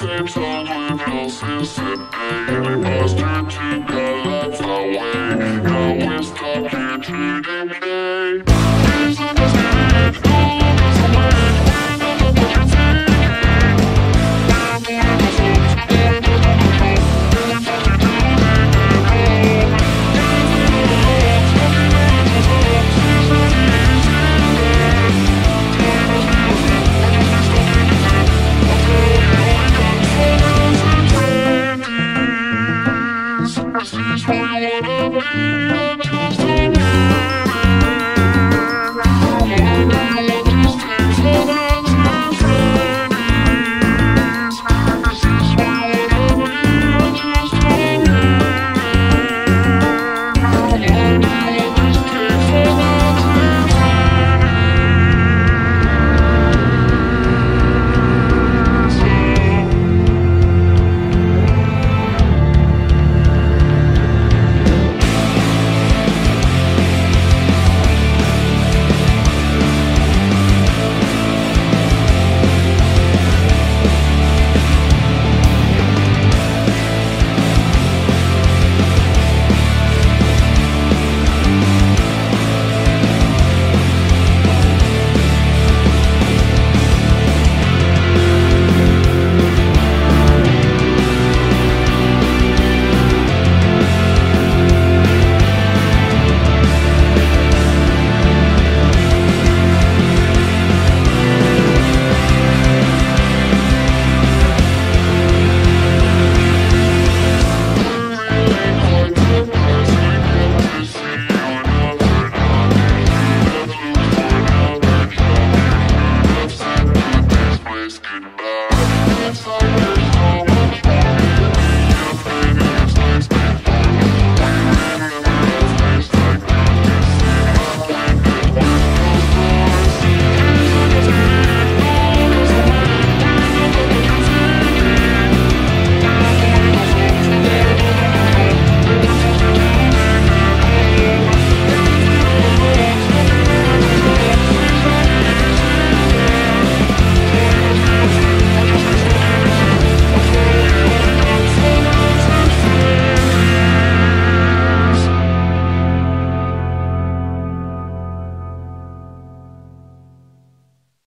same song with us instead. Any faster to collapse that's our way. Now we stop here today.